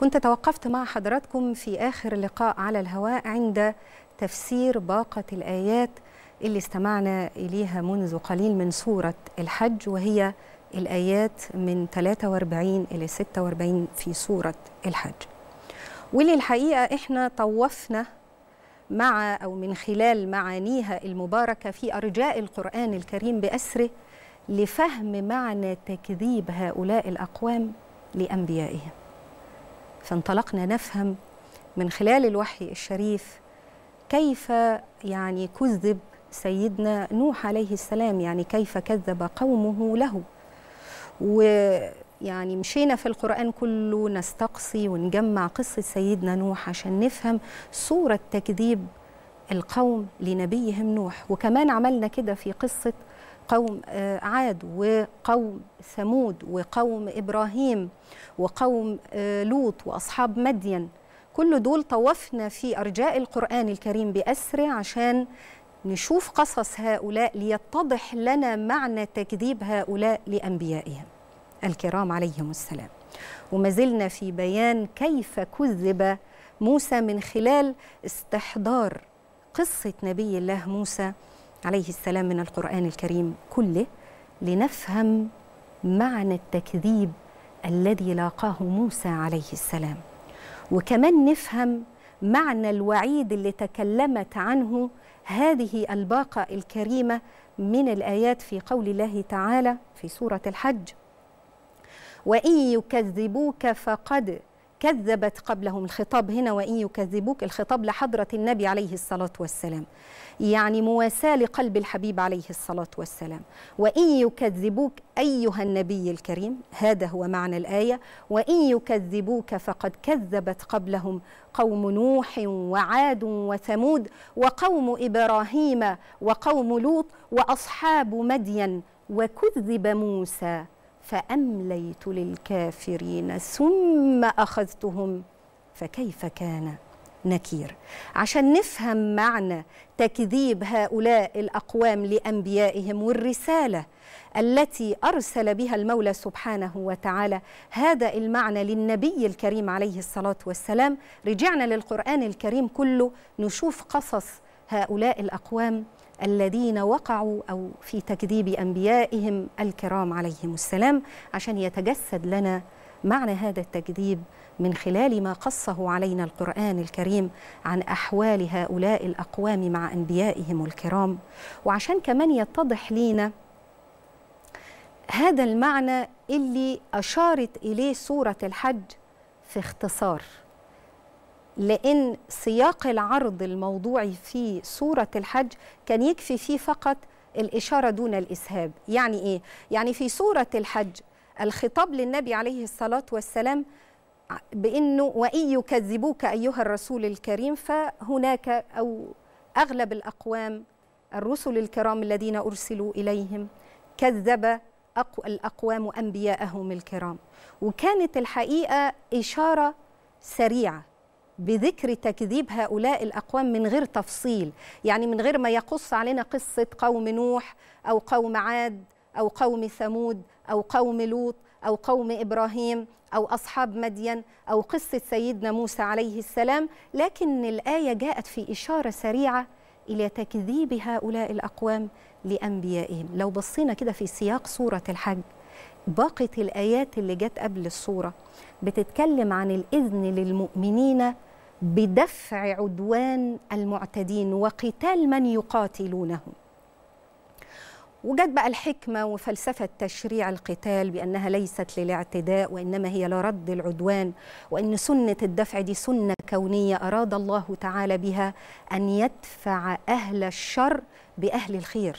كنت توقفت مع حضراتكم في آخر لقاء على الهواء عند تفسير باقة الآيات اللي استمعنا إليها منذ قليل من سورة الحج وهي الآيات من 43 إلى 46 في سورة الحج. واللي الحقيقة إحنا طوفنا مع أو من خلال معانيها المباركة في أرجاء القرآن الكريم بأسره لفهم معنى تكذيب هؤلاء الأقوام لأنبيائهم. فانطلقنا نفهم من خلال الوحي الشريف كيف يعني كذب سيدنا نوح عليه السلام يعني كيف كذب قومه له. ويعني مشينا في القرآن كله نستقصي ونجمع قصة سيدنا نوح عشان نفهم صورة تكذيب القوم لنبيهم نوح. وكمان عملنا كده في قصة قوم عاد وقوم ثمود وقوم إبراهيم وقوم لوط وأصحاب مدين. كل دول طوفنا في أرجاء القرآن الكريم بأسره عشان نشوف قصص هؤلاء ليتضح لنا معنى تكذيب هؤلاء لأنبيائهم. الكرام عليهم السلام. وما زلنا في بيان كيف كذب موسى من خلال استحضار قصة نبي الله موسى عليه السلام من القرآن الكريم كله لنفهم معنى التكذيب الذي لاقاه موسى عليه السلام. وكمان نفهم معنى الوعيد اللي تكلمت عنه هذه الباقة الكريمة من الآيات في قول الله تعالى في سورة الحج وإن يكذبوك فقد كذبت قبلهم الخطاب هنا وإن يكذبوك الخطاب لحضرة النبي عليه الصلاة والسلام. يعني مواساة لقلب الحبيب عليه الصلاة والسلام. وإن يكذبوك أيها النبي الكريم هذا هو معنى الآية. وإن يكذبوك فقد كذبت قبلهم قوم نوح وعاد وثمود وقوم إبراهيم وقوم لوط وأصحاب مدين. وكذب موسى فأمليت للكافرين ثم أخذتهم فكيف كان نكير؟ عشان نفهم معنى تكذيب هؤلاء الأقوام لأنبيائهم والرسالة التي أرسل بها المولى سبحانه وتعالى هذا المعنى للنبي الكريم عليه الصلاة والسلام. رجعنا للقرآن الكريم كله نشوف قصص هؤلاء الأقوام الذين وقعوا أو في تكذيب أنبيائهم الكرام عليهم السلام عشان يتجسد لنا معنى هذا التكذيب من خلال ما قصه علينا القرآن الكريم عن أحوال هؤلاء الأقوام مع أنبيائهم الكرام. وعشان كمان يتضح لينا هذا المعنى اللي أشارت إليه سورة الحج في اختصار. لأن سياق العرض الموضوعي في سورة الحج كان يكفي فيه فقط الإشارة دون الإسهاب يعني إيه؟ يعني في سورة الحج الخطاب للنبي عليه الصلاة والسلام بأنه وإن يكذبوك أيها الرسول الكريم فهناك أو أغلب الأقوام الرسل الكرام الذين أرسلوا إليهم كذب الأقوام أنبياءهم الكرام وكانت الحقيقة إشارة سريعة بذكر تكذيب هؤلاء الأقوام من غير تفصيل يعني من غير ما يقص علينا قصة قوم نوح أو قوم عاد أو قوم ثمود أو قوم لوط أو قوم إبراهيم أو أصحاب مدين أو قصة سيدنا موسى عليه السلام لكن الآية جاءت في إشارة سريعة إلى تكذيب هؤلاء الأقوام لأنبيائهم. لو بصينا كده في سياق سورة الحج باقة الآيات اللي جت قبل السورة بتتكلم عن الإذن للمؤمنين بدفع عدوان المعتدين وقتال من يقاتلونهم. وجت بقى الحكمة وفلسفة تشريع القتال بأنها ليست للاعتداء وإنما هي لرد العدوان وإن سنة الدفع دي سنة كونية أراد الله تعالى بها أن يدفع أهل الشر بأهل الخير.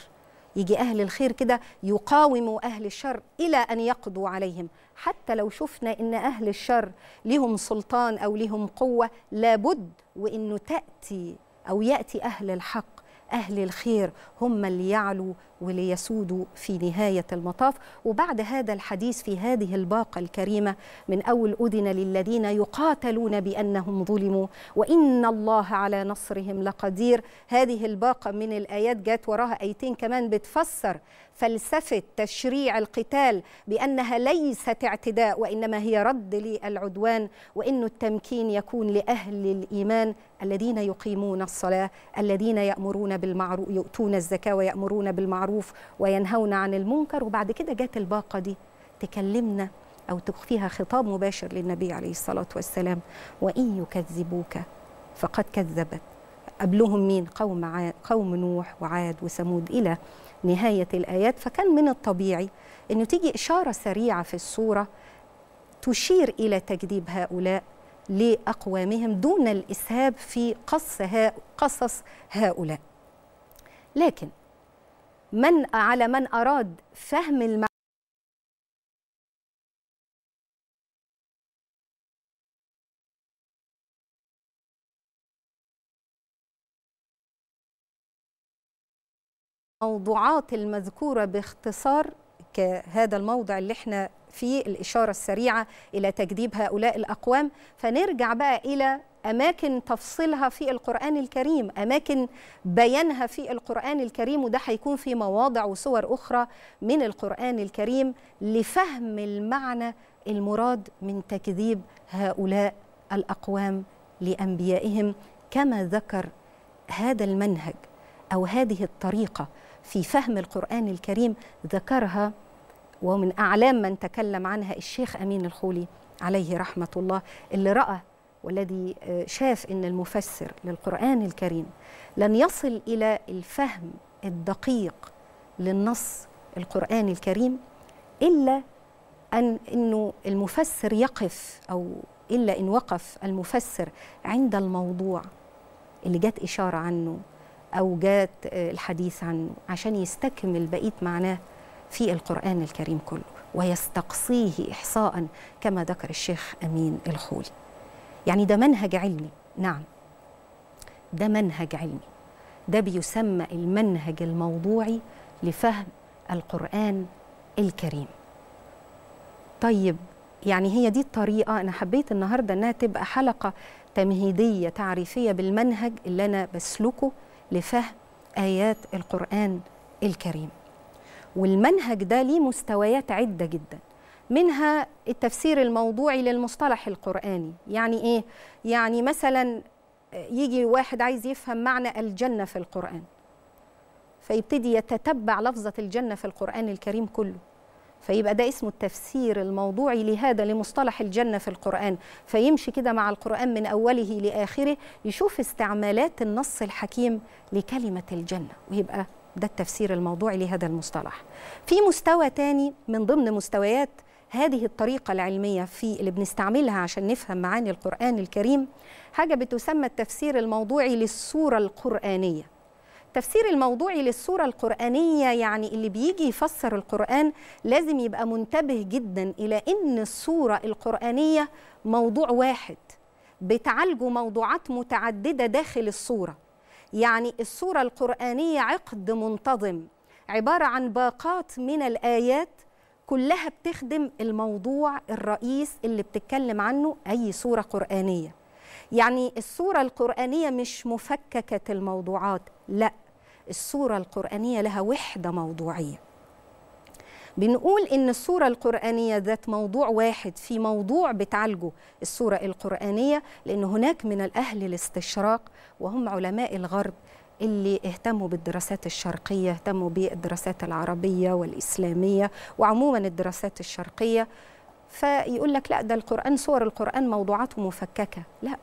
يجي أهل الخير كده يقاوموا أهل الشر إلى أن يقضوا عليهم. حتى لو شفنا إن أهل الشر لهم سلطان أو لهم قوة لابد وإنه تأتي أو يأتي أهل الحق. أهل الخير هم اللي يعلوا وليسودوا في نهاية المطاف. وبعد هذا الحديث في هذه الباقة الكريمة من أول أذن للذين يقاتلون بأنهم ظلموا وإن الله على نصرهم لقدير. هذه الباقة من الآيات جات وراها آيتين كمان بتفسر فلسفة تشريع القتال بأنها ليست اعتداء وإنما هي رد للعدوان وإنه التمكين يكون لأهل الإيمان الذين يقيمون الصلاة الذين يأمرون بالمعروف يؤتون الزكاة ويأمرون بالمعروف وينهون عن المنكر. وبعد كده جت الباقة دي تكلمنا أو فيها خطاب مباشر للنبي عليه الصلاة والسلام وإن يكذبوك فقد كذبت. قبلهم مين قوم قوم نوح وعاد وثمود إلى نهاية الآيات. فكان من الطبيعي أنه تيجي إشارة سريعة في السورة تشير إلى تكذيب هؤلاء لأقوامهم دون الإسهاب في قص قصص هؤلاء. لكن من على من أراد فهم المعنى الموضوعات المذكورة باختصار كهذا الموضع اللي إحنا فيه الإشارة السريعة إلى تكذيب هؤلاء الأقوام. فنرجع بقى إلى أماكن تفصيلها في القرآن الكريم أماكن بيانها في القرآن الكريم وده هيكون في مواضع وصور أخرى من القرآن الكريم لفهم المعنى المراد من تكذيب هؤلاء الأقوام لأنبيائهم. كما ذكر هذا المنهج أو هذه الطريقة في فهم القرآن الكريم ذكرها ومن أعلام من تكلم عنها الشيخ أمين الخولي عليه رحمة الله اللي رأى والذي شاف أن المفسر للقرآن الكريم لن يصل إلى الفهم الدقيق للنص القرآن الكريم إلا أن أنه المفسر يقف أو إلا إن وقف المفسر عند الموضوع اللي جت إشارة عنه. أو جات الحديث عنه عشان يستكمل بقية معناه في القرآن الكريم كله ويستقصيه إحصاء كما ذكر الشيخ أمين الخولي يعني ده منهج علمي. نعم. ده منهج علمي. ده بيسمى المنهج الموضوعي لفهم القرآن الكريم. طيب يعني هي دي الطريقة. أنا حبيت النهاردة أنها تبقى حلقة تمهيدية تعريفية بالمنهج اللي أنا بسلكه لفهم آيات القرآن الكريم. والمنهج ده ليه مستويات عدة جدا منها التفسير الموضوعي للمصطلح القرآني. يعني إيه؟ يعني مثلا يجي واحد عايز يفهم معنى الجنة في القرآن فيبتدي يتتبع لفظة الجنة في القرآن الكريم كله. فيبقى ده اسمه التفسير الموضوعي لهذا لمصطلح الجنة في القرآن. فيمشي كده مع القرآن من أوله لآخره يشوف استعمالات النص الحكيم لكلمة الجنة. ويبقى ده التفسير الموضوعي لهذا المصطلح. في مستوى تاني من ضمن مستويات هذه الطريقة العلمية في اللي بنستعملها عشان نفهم معاني القرآن الكريم حاجة بتسمى التفسير الموضوعي للسورة القرآنية. التفسير الموضوعي للسورة القرآنية يعني اللي بيجي يفسر القرآن لازم يبقى منتبه جدا إلى إن السورة القرآنية موضوع واحد بتعالجه موضوعات متعددة داخل السورة يعني السورة القرآنية عقد منتظم عبارة عن باقات من الآيات كلها بتخدم الموضوع الرئيس اللي بتتكلم عنه أي سورة قرآنية. يعني السورة القرآنية مش مفككة الموضوعات لا السورة القرآنية لها وحدة موضوعية. بنقول إن السورة القرآنية ذات موضوع واحد في موضوع بتعالجه السورة القرآنية لأن هناك من الأهل الاستشراق وهم علماء الغرب اللي اهتموا بالدراسات الشرقية اهتموا بالدراسات العربية والإسلامية وعموما الدراسات الشرقية. فيقول لك لا ده القرآن سور القرآن موضوعاته مفككة. لا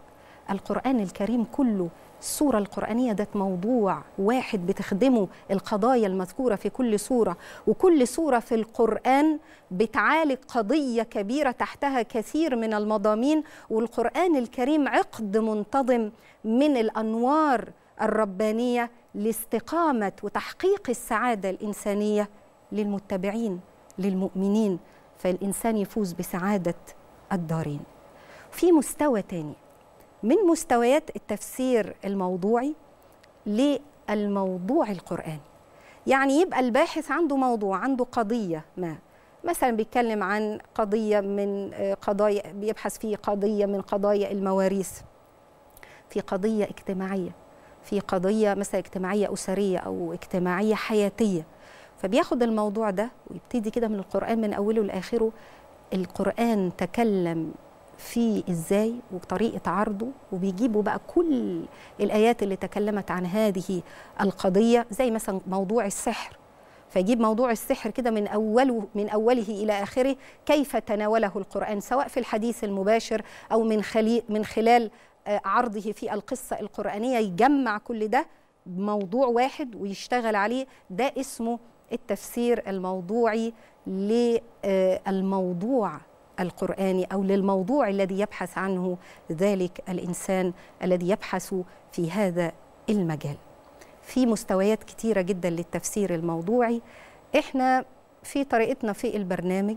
القرآن الكريم كله السورة القرآنية ذات موضوع واحد بتخدمه القضايا المذكورة في كل سورة. وكل سورة في القرآن بتعالج قضية كبيرة تحتها كثير من المضامين. والقرآن الكريم عقد منتظم من الأنوار الربانية لاستقامة وتحقيق السعادة الإنسانية للمتبعين للمؤمنين. فالإنسان يفوز بسعادة الدارين. في مستوى تاني من مستويات التفسير الموضوعي الموضوع القرآني. يعني يبقى الباحث عنده موضوع عنده قضية ما. مثلا بيتكلم عن قضية من قضايا بيبحث في قضية من قضايا المواريث. في قضية اجتماعية. في قضية مثلا اجتماعية أسرية أو اجتماعية حياتية. فبياخد الموضوع ده ويبتدي كده من القرآن من أوله لآخره. القرآن تكلم فيه إزاي وبطريقه عرضه وبيجيبوا بقى كل الآيات اللي تكلمت عن هذه القضية زي مثلا موضوع السحر. فيجيب موضوع السحر كده من أوله من أوله إلى آخره كيف تناوله القرآن سواء في الحديث المباشر أو من من خلال عرضه في القصة القرآنية يجمع كل ده بموضوع واحد ويشتغل عليه. ده اسمه التفسير الموضوعي للموضوع. القرآني أو للموضوع الذي يبحث عنه ذلك الإنسان الذي يبحث في هذا المجال. في مستويات كتيرة جدا للتفسير الموضوعي. إحنا في طريقتنا في البرنامج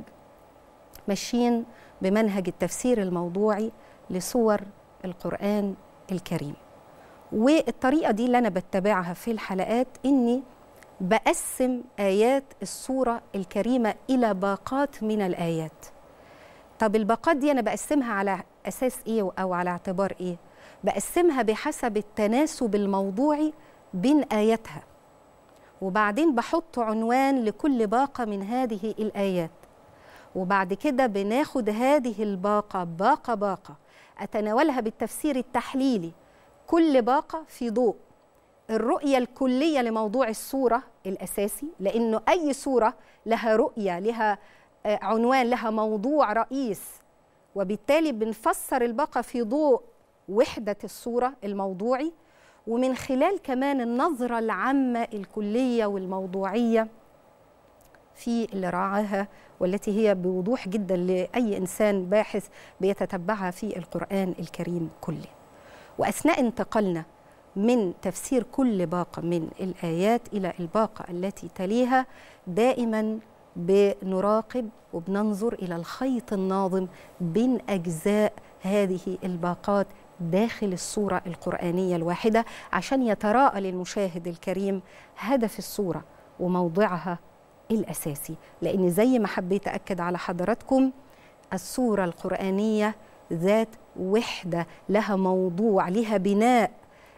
ماشيين بمنهج التفسير الموضوعي لصور القرآن الكريم. والطريقة دي اللي أنا بتبعها في الحلقات إني بقسم آيات الصورة الكريمة إلى باقات من الآيات. طب الباقات دي أنا بقسمها على أساس إيه أو على اعتبار إيه؟ بقسمها بحسب التناسب الموضوعي بين آياتها. وبعدين بحط عنوان لكل باقة من هذه الآيات. وبعد كده بناخد هذه الباقة باقة باقة أتناولها بالتفسير التحليلي. كل باقة في ضوء. الرؤية الكلية لموضوع الصورة الأساسي لأنه أي صورة لها رؤية لها عنوان لها موضوع رئيس وبالتالي بنفسر الباقة في ضوء وحدة الصورة الموضوعي ومن خلال كمان النظرة العامة الكلية والموضوعية في اللي راعاها والتي هي بوضوح جدا لأي إنسان باحث بيتتبعها في القرآن الكريم كله. وأثناء انتقالنا من تفسير كل باقة من الآيات إلى الباقة التي تليها دائما بنراقب وبننظر إلى الخيط الناظم بين أجزاء هذه الباقات داخل الصورة القرآنية الواحدة عشان يتراءى للمشاهد الكريم هدف الصورة وموضعها الأساسي. لأن زي ما حبيت اكد على حضراتكم الصورة القرآنية ذات وحدة لها موضوع لها بناء.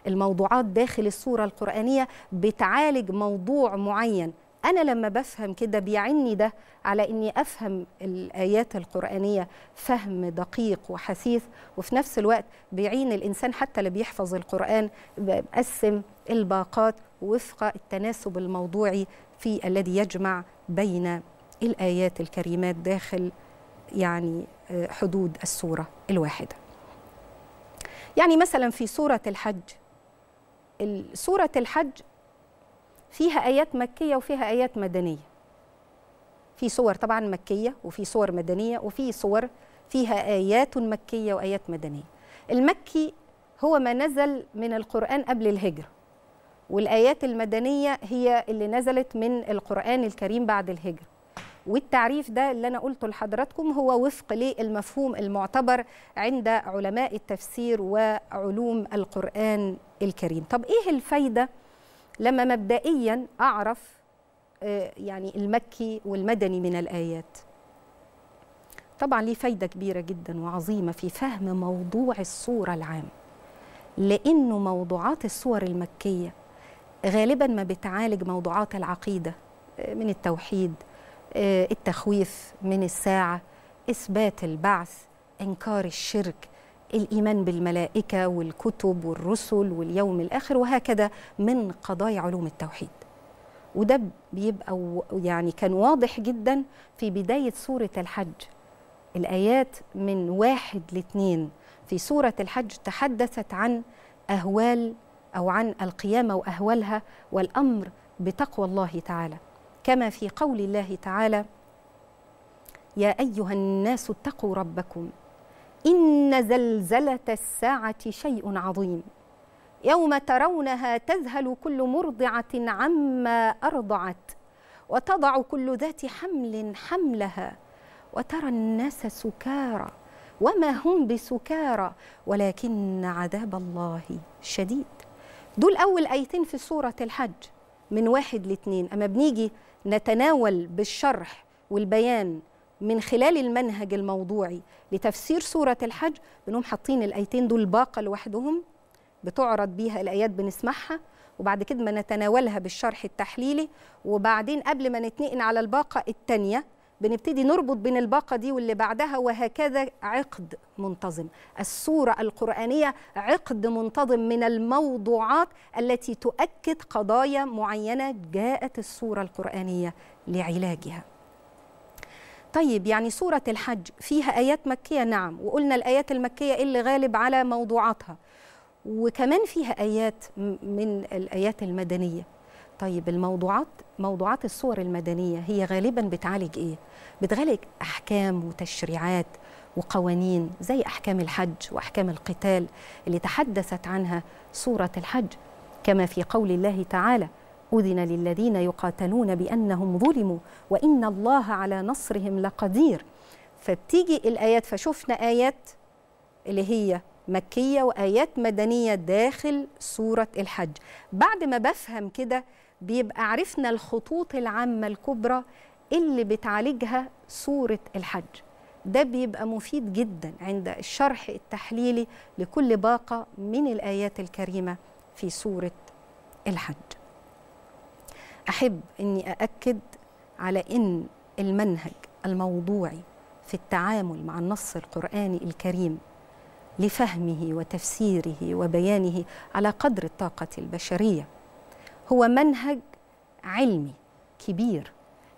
الموضوعات داخل الصورة القرآنية بتعالج موضوع معين. أنا لما بفهم كده بيعني ده على إني أفهم الآيات القرآنية فهم دقيق وحثيث وفي نفس الوقت بيعين الإنسان حتى اللي بيحفظ القرآن بقسم الباقات وفق التناسب الموضوعي في الذي يجمع بين الآيات الكريمات داخل يعني حدود السورة الواحدة. يعني مثلا في سورة الحج سورة الحج فيها آيات مكية وفيها آيات مدنية. في صور طبعا مكية وفي صور مدنية وفي صور فيها آيات مكية وآيات مدنية. المكي هو ما نزل من القرآن قبل الهجرة والآيات المدنية هي اللي نزلت من القرآن الكريم بعد الهجرة. والتعريف ده اللي أنا قلته لحضراتكم هو وفق للمفهوم المعتبر عند علماء التفسير وعلوم القرآن الكريم. طب إيه الفايدة؟ لما مبدئيا أعرف يعني المكي والمدني من الآيات. طبعا ليه فايدة كبيرة جدا وعظيمة في فهم موضوع الصورة العام. لأنه موضوعات الصور المكية غالبا ما بتعالج موضوعات العقيدة من التوحيد التخويف من الساعة إثبات البعث إنكار الشرك. الإيمان بالملائكة والكتب والرسل واليوم الآخر وهكذا من قضايا علوم التوحيد. وده بيبقى يعني كان واضح جدا في بداية سورة الحج. الآيات من واحد لاثنين في سورة الحج تحدثت عن أهوال أو عن القيامة وأهوالها والأمر بتقوى الله تعالى. كما في قول الله تعالى يا أيها الناس اتقوا ربكم إن زلزلة الساعة شيء عظيم. يوم ترونها تذهل كل مرضعة عما أرضعت وتضع كل ذات حمل حملها وترى الناس سكارى وما هم بسكارى ولكن عذاب الله شديد. دول أول آيتين في سورة الحج من واحد لاثنين أما بنيجي نتناول بالشرح والبيان من خلال المنهج الموضوعي لتفسير سورة الحج بنقوم حاطين الآيتين دول باقة لوحدهم بتعرض بيها الآيات بنسمعها وبعد كده ما نتناولها بالشرح التحليلي وبعدين قبل ما نتنقل على الباقة الثانية بنبتدي نربط بين الباقة دي واللي بعدها وهكذا عقد منتظم. السورة القرآنية عقد منتظم من الموضوعات التي تؤكد قضايا معينة جاءت السورة القرآنية لعلاجها. طيب يعني سورة الحج فيها آيات مكية؟ نعم. وقلنا الآيات المكية اللي غالب على موضوعاتها. وكمان فيها آيات من الآيات المدنية. طيب الموضوعات موضوعات الصور المدنية هي غالبا بتعالج إيه؟ بتعالج أحكام وتشريعات وقوانين زي أحكام الحج وأحكام القتال اللي تحدثت عنها سورة الحج كما في قول الله تعالى أذن للذين يقاتلون بأنهم ظلموا وإن الله على نصرهم لقدير. فبتيجي الآيات فشفنا آيات اللي هي مكية وآيات مدنية داخل سورة الحج. بعد ما بفهم كده بيبقى عرفنا الخطوط العامة الكبرى اللي بتعالجها سورة الحج. ده بيبقى مفيد جدا عند الشرح التحليلي لكل باقة من الآيات الكريمة في سورة الحج. أحب أني أأكد على أن المنهج الموضوعي في التعامل مع النص القرآني الكريم لفهمه وتفسيره وبيانه على قدر الطاقة البشرية هو منهج علمي كبير.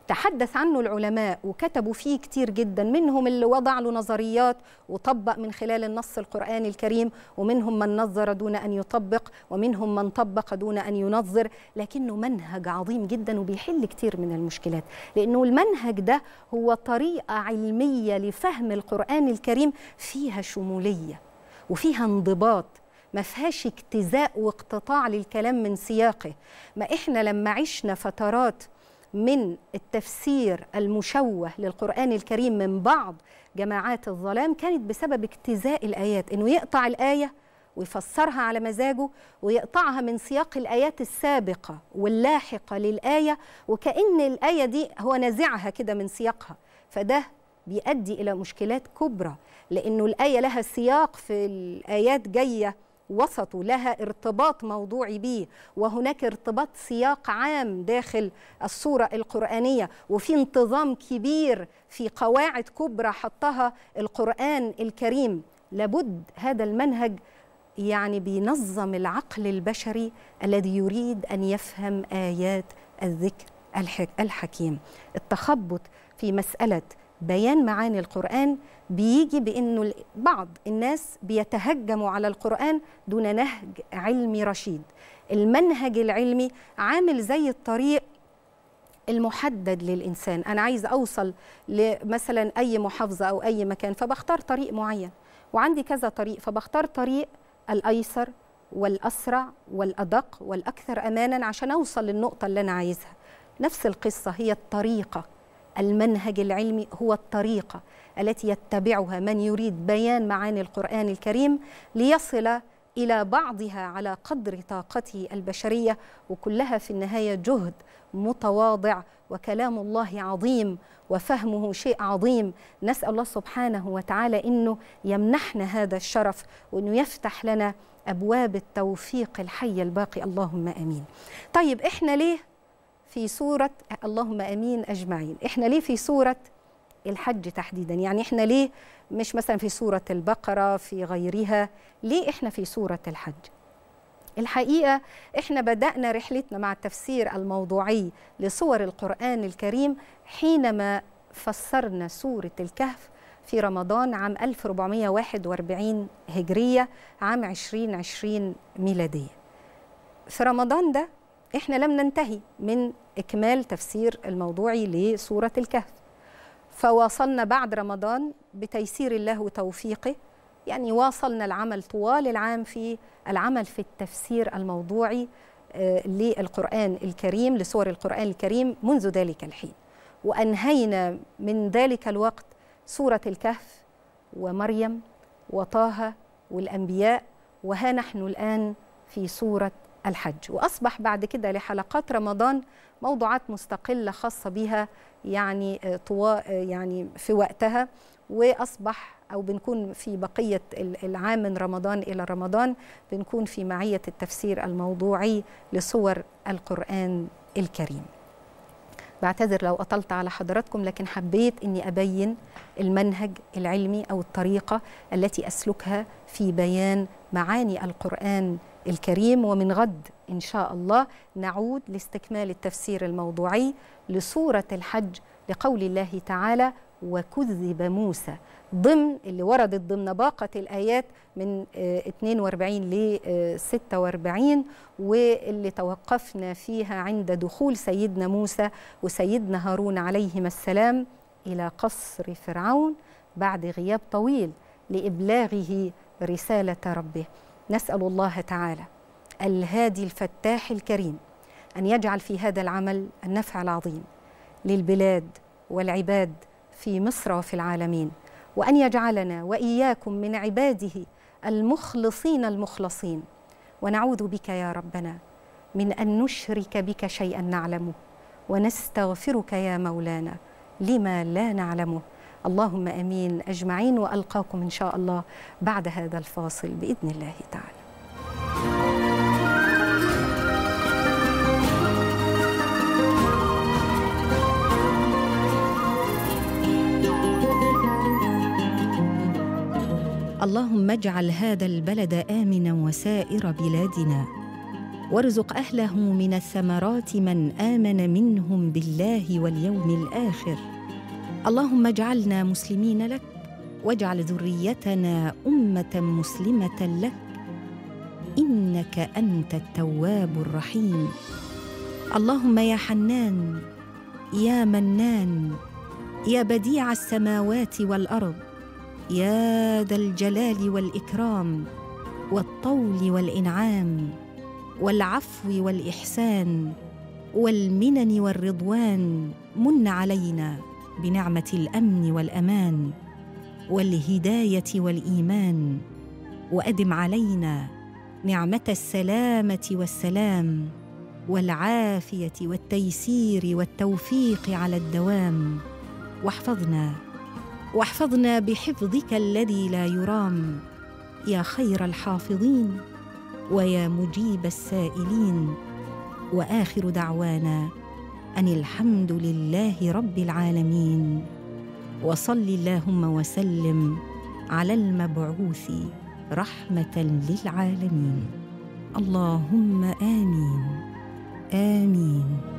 تحدث عنه العلماء وكتبوا فيه كتير جدا. منهم اللي وضع له نظريات وطبق من خلال النص القرآني الكريم ومنهم من نظر دون أن يطبق ومنهم من طبق دون أن ينظر. لكنه منهج عظيم جدا وبيحل كتير من المشكلات لأنه المنهج ده هو طريقة علمية لفهم القرآن الكريم فيها شمولية وفيها انضباط. ما فيهاش اجتزاء واقتطاع للكلام من سياقه. ما إحنا لما عشنا فترات من التفسير المشوه للقرآن الكريم من بعض جماعات الظلام كانت بسبب اجتزاء الآيات إنه يقطع الآية ويفسرها على مزاجه ويقطعها من سياق الآيات السابقة واللاحقة للآية وكأن الآية دي هو نازعها كده من سياقها. فده بيؤدي إلى مشكلات كبرى لأنه الآية لها سياق في الآيات جاية وسطه لها ارتباط موضوعي به وهناك ارتباط سياق عام داخل الصورة القرآنية وفي انتظام كبير في قواعد كبرى حطها القرآن الكريم. لابد هذا المنهج يعني بينظم العقل البشري الذي يريد أن يفهم آيات الذكر الحكيم. التخبط في مسألة بيان معاني القرآن بيجي بإنه بعض الناس بيتهجموا على القرآن دون نهج علمي رشيد. المنهج العلمي عامل زي الطريق المحدد للإنسان. أنا عايز أوصل لمثلا أي محافظة أو أي مكان فبختار طريق معين. وعندي كذا طريق فبختار طريق الأيسر والأسرع والأدق والأكثر امانا عشان أوصل للنقطة اللي أنا عايزها. نفس القصة هي الطريقة. المنهج العلمي هو الطريقة التي يتبعها من يريد بيان معاني القرآن الكريم ليصل إلى بعضها على قدر طاقته البشرية وكلها في النهاية جهد متواضع وكلام الله عظيم وفهمه شيء عظيم. نسأل الله سبحانه وتعالى إنه يمنحنا هذا الشرف وإنه يفتح لنا أبواب التوفيق الحي الباقي. اللهم آمين. طيب إحنا ليه في سورة اللهم آمين أجمعين. إحنا ليه في سورة الحج تحديدا؟ يعني إحنا ليه مش مثلا في سورة البقرة في غيرها؟ ليه إحنا في سورة الحج؟ الحقيقة إحنا بدأنا رحلتنا مع التفسير الموضوعي لصور القرآن الكريم حينما فسرنا سورة الكهف في رمضان عام 1441 هجرية عام 2020 ميلادية. في رمضان ده إحنا لم ننتهي من إكمال تفسير الموضوعي لسورة الكهف. فواصلنا بعد رمضان بتيسير الله وتوفيقه يعني واصلنا العمل طوال العام في العمل في التفسير الموضوعي للقرآن الكريم لسور القرآن الكريم منذ ذلك الحين. وأنهينا من ذلك الوقت سورة الكهف ومريم وطه والأنبياء. وها نحن الآن في سورة الحج. وأصبح بعد كده لحلقات رمضان موضوعات مستقلة خاصة بها يعني طوا يعني في وقتها. وأصبح أو بنكون في بقية العام من رمضان إلى رمضان بنكون في معية التفسير الموضوعي لصور القرآن الكريم. بعتذر لو أطلت على حضراتكم لكن حبيت أني أبين المنهج العلمي أو الطريقة التي أسلكها في بيان معاني القرآن الكريم. ومن غد إن شاء الله نعود لاستكمال التفسير الموضوعي لسورة الحج لقول الله تعالى وكذب موسى ضمن اللي وردت ضمن باقة الآيات من 42 ل 46 واللي توقفنا فيها عند دخول سيدنا موسى وسيدنا هارون عليهما السلام إلى قصر فرعون بعد غياب طويل لإبلاغه رسالة ربه. نسأل الله تعالى الهادي الفتاح الكريم أن يجعل في هذا العمل النفع العظيم للبلاد والعباد في مصر وفي العالمين وأن يجعلنا وإياكم من عباده المخلصين المخلصين. ونعوذ بك يا ربنا من أن نشرك بك شيئا نعلمه ونستغفرك يا مولانا لما لا نعلمه. اللهم آمين أجمعين وألقاكم إن شاء الله بعد هذا الفاصل بإذن الله تعالى. اللهم اجعل هذا البلد آمنا وسائر بلادنا. وارزق أهله من الثمرات من آمن منهم بالله واليوم الآخر. اللهم اجعلنا مسلمين لك واجعل ذريتنا أمة مسلمة لك. إنك أنت التواب الرحيم. اللهم يا حنان يا منان يا بديع السماوات والأرض يا ذا الجلال والإكرام والطول والإنعام والعفو والإحسان والمنن والرضوان من علينا بنعمة الأمن والأمان والهداية والإيمان وأدم علينا نعمة السلامة والسلام والعافية والتيسير والتوفيق على الدوام واحفظنا واحفظنا بحفظك الذي لا يرام. يا خير الحافظين ويا مجيب السائلين. وآخر دعوانا أن الحمد لله رب العالمين. وصل اللهم وسلم على المبعوث رحمة للعالمين. اللهم آمين. آمين.